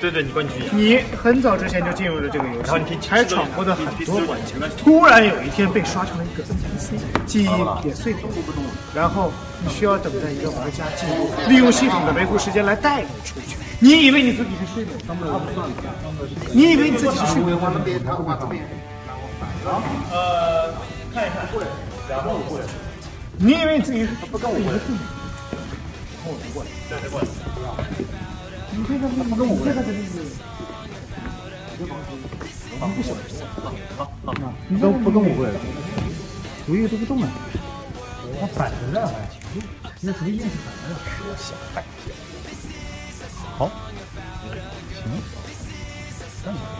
对对，你关机。你很早之前就进入了这个游戏然后你还闯过的很多关卡。突然有一天被刷成了一个 NPC，记忆也碎片，然后你需要等待一个玩家进入，利用系统的维护时间来带你出去。你以为你自己是睡美？你以为你自己是睡美？呃，看一看，然后过来，你以为你自己是不跟我过来，跟我过来，对对过来。你这个配上跟我配上，对是。你不行，好，好，好，不不跟我喂，我一个都不动了。我摆着呢，那什么意思？摆着，说想摆。好，行，那。